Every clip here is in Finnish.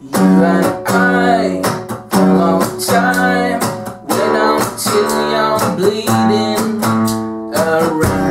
You and I, for a long time, when I'm chilly, I'm bleeding around.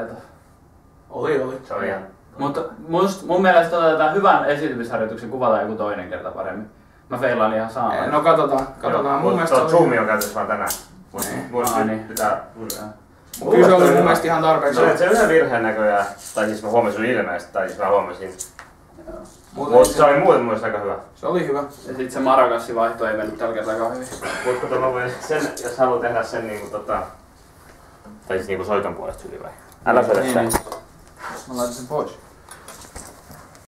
Veto. Oli, oli. Se oli ihan... Mutta must, mun mielestä otetaan hyvän esitymisharjoituksen kuvata joku toinen kerta paremmin. Mä feilaan ihan saa. No katsotaan, katsotaan. Mun mielestä se oli... Zoomi on käytössä vaan tänään. Niin. mut Aa, niin. pitää... Kyllä se oli mun mielestä ihan tarpeeksi. Se, se yhden virheen näköjään, tai siis mä huomasin ilmeestä, tai siis mä huomasin. Mutta se se, oli muuten mun mielestä aika hyvä. se oli hyvä. Ja sit se Marokassi vaihto ei mennyt tällä kertaa kauhean hyvin. Mä voin sen, jos haluaa tehdä sen niinku tota... Tai siis niinku soiton puolesta hyvin vai? Älä soita Niin, sen. niin. Mä laitan sen pois.